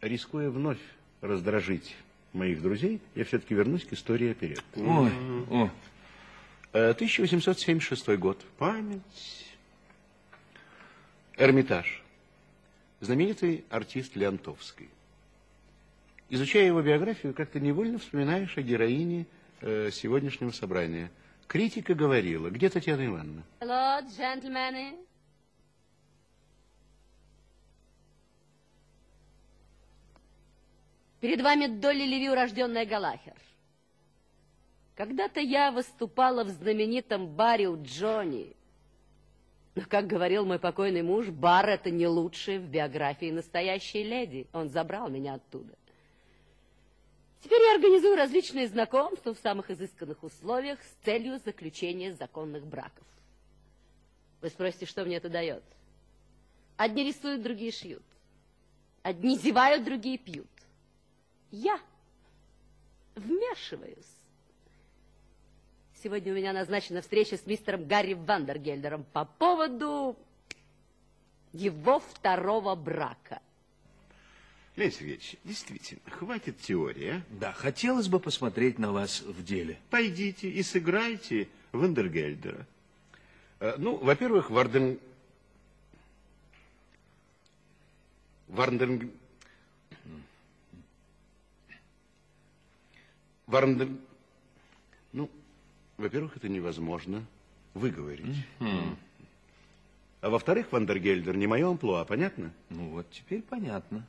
рискуя вновь раздражить моих друзей, я все-таки вернусь к истории оперетты. Ой, о, Э, 1876 год. Память. Эрмитаж. Знаменитый артист Леонтовский. Изучая его биографию, как-то невольно вспоминаешь о героине э, сегодняшнего собрания. Критика говорила. Где Татьяна Ивановна? Hello, gentlemen. Перед вами Долли Леви, урожденная Галахер. Когда-то я выступала в знаменитом баре у Джонни. Но, как говорил мой покойный муж, бар — это не лучшее в биографии настоящей леди. Он забрал меня оттуда. Теперь я организую различные знакомства в самых изысканных условиях с целью заключения законных браков. Вы спросите, что мне это дает? Одни рисуют, другие шьют. Одни зевают, другие пьют. Я вмешиваюсь. Сегодня у меня назначена встреча с мистером Гарри Вандергельдером по поводу его второго брака. Леонид Сергеевич, действительно, хватит теории, а? да, хотелось бы посмотреть на вас в деле. Пойдите и сыграйте Вандергельдера. Э, Ну, во-первых, Варден... Варден... Варден... Ну, во-первых, это невозможно выговорить. А во-вторых, Вандергельдер не мое амплуа, понятно? Ну вот, теперь понятно.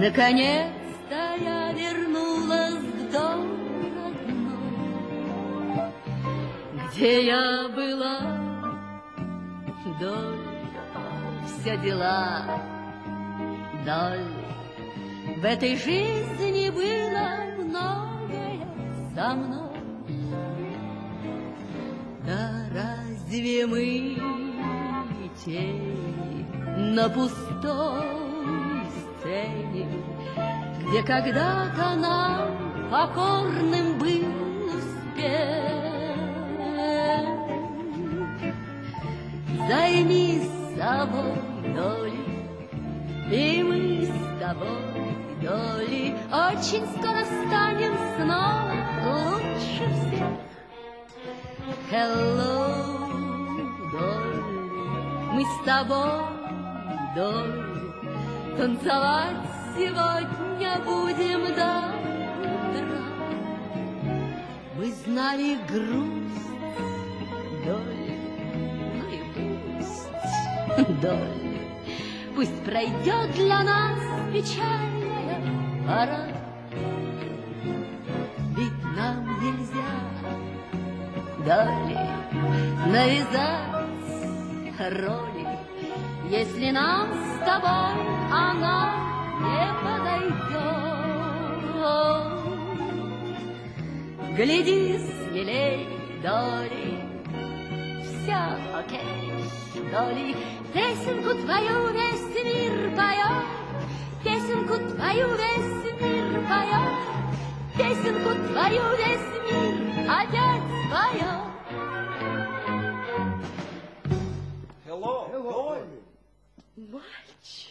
Наконец-то я вернулась в дом родной, где я была, Долли, все дела, Долли. В этой жизни было многое со мной. Да разве мы тени на пустой сцене, Где когда-то нам покорным был успех? Займи с собой доли, и мы с тобой доли Очень скоро станем снова лучше всех. Hello, Долли, мы с тобой, Долли, танцевать сегодня будем до утра. Мы знали грусть, Долли, ну и пусть, Долли, пусть пройдет для нас печальная пора. Ведь нам нельзя Долли, навязать роли, Если нам с тобой она не подойдет. Гляди смелей, Долли, все окей, Долли, Песенку твою весь мир поет, Песенку твою весь мир поет, Песенку твою весь мир опять поет. Мальчики,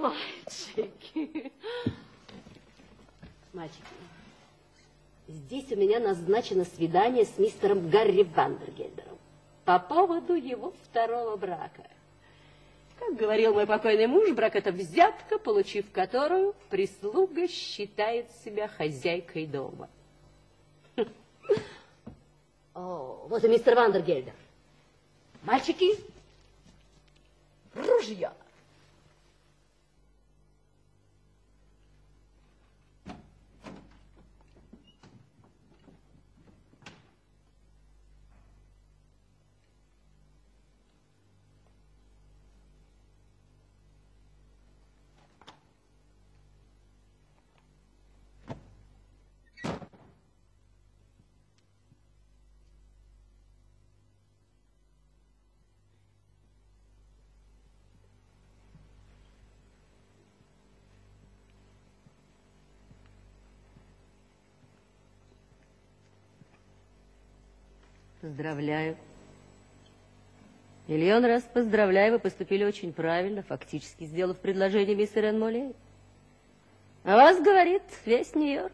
мальчики, мальчики, здесь у меня назначено свидание с мистером Гарри Вандергельдером по поводу его второго брака. Как говорил мой покойный муж, брак это взятка, получив которую прислуга считает себя хозяйкой дома. О, вот и мистер Вандергельдер. Мальчики, ружья. Поздравляю. Миллион раз поздравляю, вы поступили очень правильно, фактически сделав предложение мисс Ирен Молей. А вас говорит весь Нью-Йорк.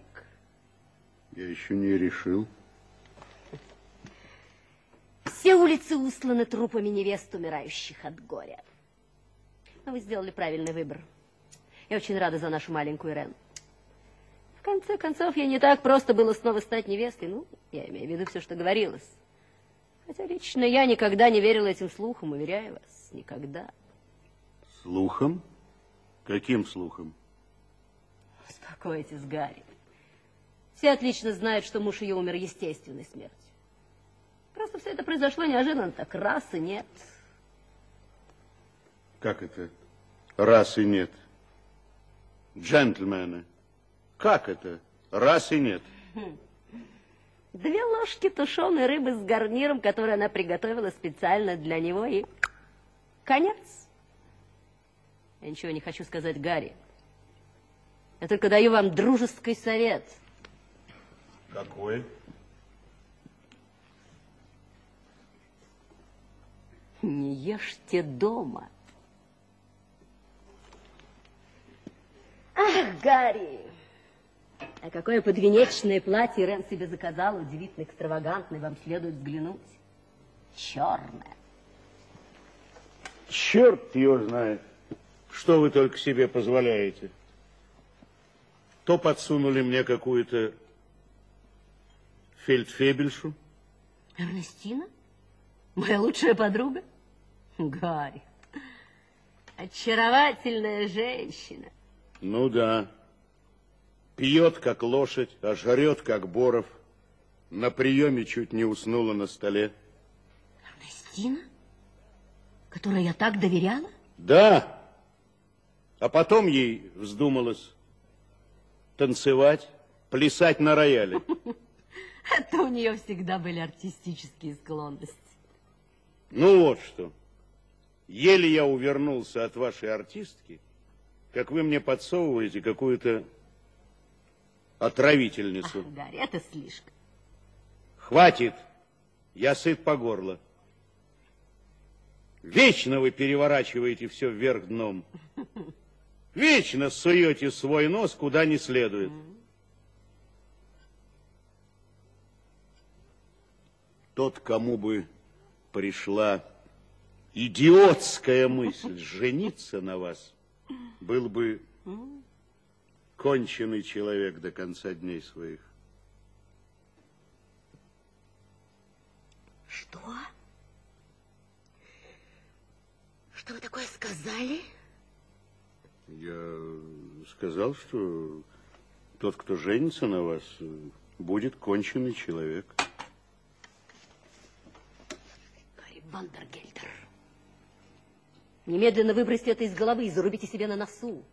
Я еще не решил. Все улицы усланы трупами невест, умирающих от горя. Но вы сделали правильный выбор. Я очень рада за нашу маленькую Ирен. В конце концов, ей не так просто было снова стать невестой. Ну, я имею в виду все, что говорилось. Хотя лично я никогда не верила этим слухам, уверяю вас, никогда. Слухом? Каким слухом? Успокойтесь, Гарри. Все отлично знают, что муж ее умер естественной смертью. Просто все это произошло неожиданно, так раз и нет. Как это? Раз и нет. Джентльмены, как это? Раз и нет. Две ложки тушеной рыбы с гарниром, которую она приготовила специально для него, и конец. Я ничего не хочу сказать Гарри. Я только даю вам дружеский совет. Какой? Не ешьте дома. Ах, Гарри! А какое подвенечное платье Рен себе заказал, удивительно экстравагантное, вам следует взглянуть. Черное. Черт его знает, что вы только себе позволяете. То подсунули мне какую-то фельдфебельшу. Эрнестина? Моя лучшая подруга? Гарри, очаровательная женщина. Ну да. Пьет, как лошадь, а жрет, как боров. На приеме чуть не уснула на столе. Эрнестина? Которой я так доверяла? Да. А потом ей вздумалось танцевать, плясать на рояле. Это у нее всегда были артистические склонности. Ну вот что. Еле я увернулся от вашей артистки, как вы мне подсовываете какую-то отравительницу. Ах, Гарри, это слишком. Хватит. Я сыт по горло. Вечно вы переворачиваете все вверх дном. Вечно суете свой нос куда не следует. Тот, кому бы пришла идиотская мысль жениться на вас, был бы конченый человек до конца дней своих. Что? Что вы такое сказали? Я сказал, что тот, кто женится на вас, будет конченый человек. Гарри Вандергельдер. Немедленно выбросьте это из головы и зарубите себе на носу.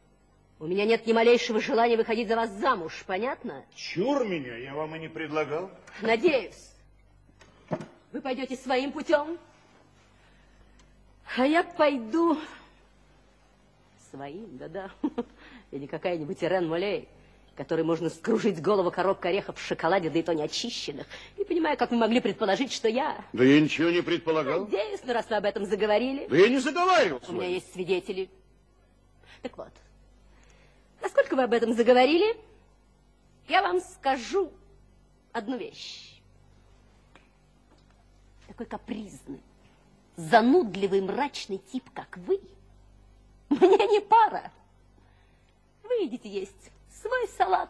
У меня нет ни малейшего желания выходить за вас замуж, понятно? Чур меня, я вам и не предлагал. Надеюсь, вы пойдете своим путем, а я пойду своим, да-да. Я не какая-нибудь Ирен Молей, которой можно скружить голову коробка орехов в шоколаде, да и то не очищенных. Не понимаю, как вы могли предположить, что я... Да я ничего не предполагал. Надеюсь, ну раз вы об этом заговорили. Да я не заговаривал У меня есть свидетели. Так вот, вы об этом заговорили, я вам скажу одну вещь. Такой капризный, занудливый, мрачный тип, как вы, мне не пара. Вы идите есть свой салат,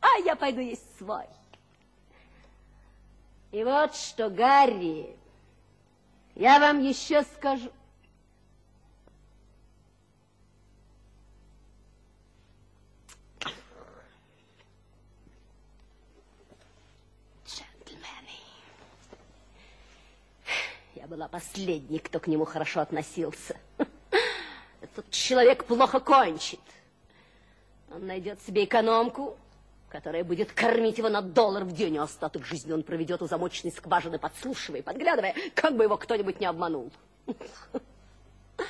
а я пойду есть свой. И вот что, Гарри, я вам еще скажу. Джентльмены. Я была последней, кто к нему хорошо относился. Этот человек плохо кончит. Он найдет себе экономку, которая будет кормить его на доллар в день, а остаток жизни он проведет у замочной скважины, подслушивая и подглядывая, как бы его кто-нибудь не обманул. А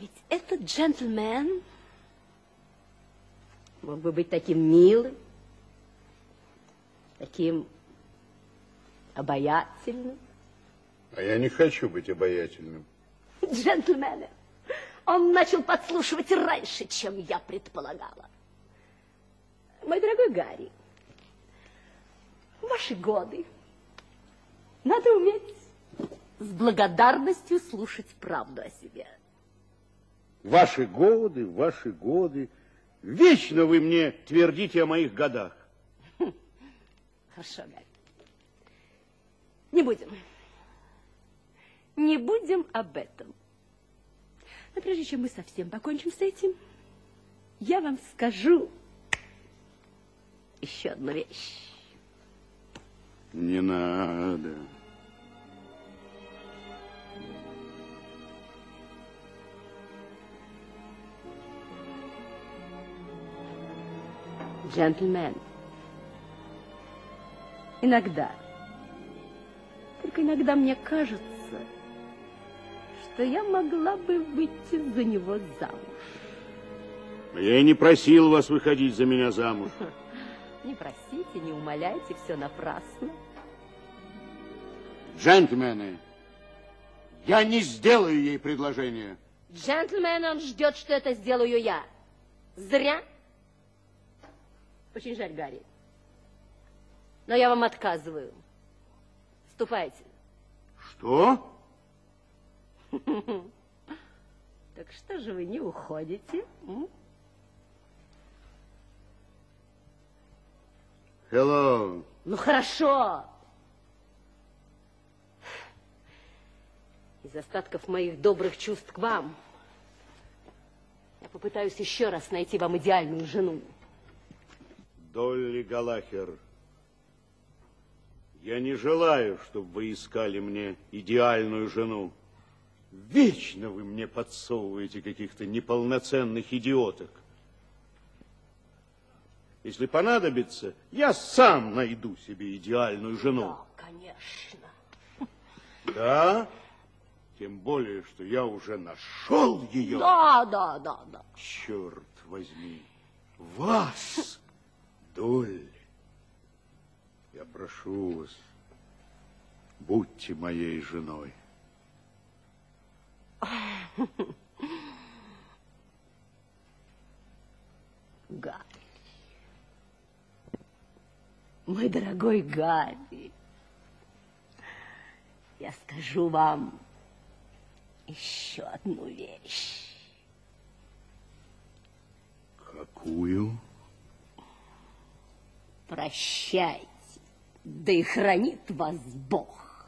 ведь этот джентльмен мог бы быть таким милым, таким обаятельным. А я не хочу быть обаятельным. Джентльмены, он начал подслушивать раньше, чем я предполагала. Мой дорогой Гарри, ваши годы надо уметь с благодарностью слушать правду о себе. Ваши годы, ваши годы. Вечно вы мне твердите о моих годах. Хорошо, Гарри. Не будем. Не будем об этом. Но прежде чем мы совсем покончим с этим, я вам скажу еще одну вещь. Не надо. Джентльмен, иногда, иногда мне кажется, что я могла бы выйти за него замуж. Я и не просил вас выходить за меня замуж. Не просите, не умоляйте, все напрасно. Джентльмены, я не сделаю ей предложение. Джентльмен, он ждет, что это сделаю я. Зря. Очень жаль, Гарри. Но я вам отказываю. Ступайте. Что? Так что же вы не уходите? Hello. Ну, хорошо. Из остатков моих добрых чувств к вам я попытаюсь еще раз найти вам идеальную жену. Долли Галахер, я не желаю, чтобы вы искали мне идеальную жену. Вечно вы мне подсовываете каких-то неполноценных идиоток. Если понадобится, я сам найду себе идеальную жену. Да, конечно. Да? Тем более, что я уже нашел ее. Да, да, да, да. Черт возьми, вас, Долли, я прошу вас, будьте моей женой. Гарри. Мой дорогой Гарри, я скажу вам еще одну вещь. Какую? Прощайте, да и хранит вас Бог.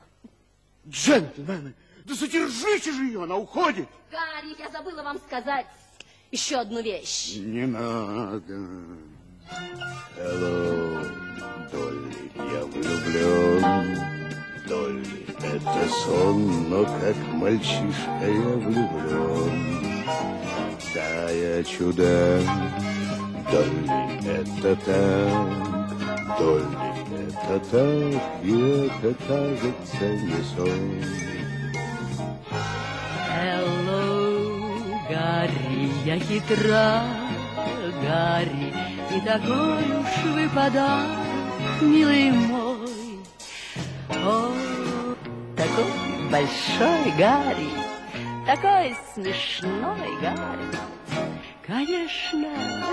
Джентльмены, да задержите же ее, она уходит. Гарри, я забыла вам сказать еще одну вещь. Не надо. Hello, Долли, я влюблен. Долли, это сон, но как мальчишка я влюблен. Да, я чудак, Долли, это так. Долли, это так, и это кажется не сон. Hello, Гарри, я хитра, Гарри, и такой уж выпадал, милый мой. О, такой большой Гарри, такой смешной Гарри. Конечно,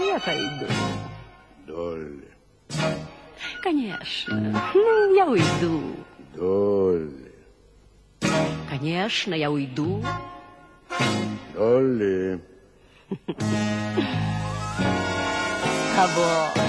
я пойду. Долли, Конечно, ну, я уйду. Долли, Конечно, я уйду. Долли. Вот